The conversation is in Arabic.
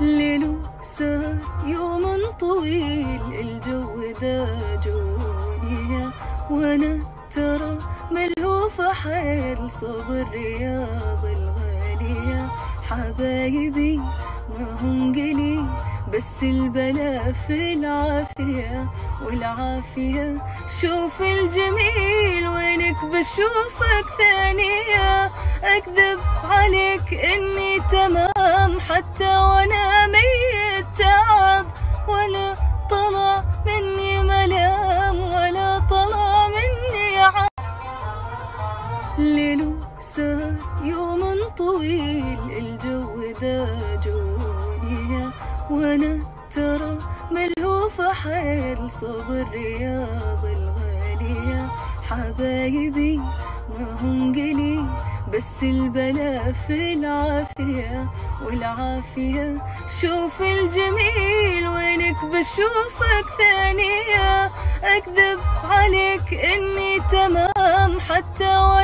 ليل سهر يوم طويل الجو ذا جونية وأنا ترى ملهوفة حيل صوب الرياض الغالية. حبايبي ما هم قليل بس البلا في العافية. والعافية شوف الجميل وينك بشوفك ثانية. أكذب عليك إني تمام حتى وأنا ترى ملهوفة حيل صوب الرياض الغالية حبايبي ما هم قليل بس البلا في العافية. والعافية شوف الجميل وينك بشوفك ثانية. أكذب عليك إني تمام حتى وأنا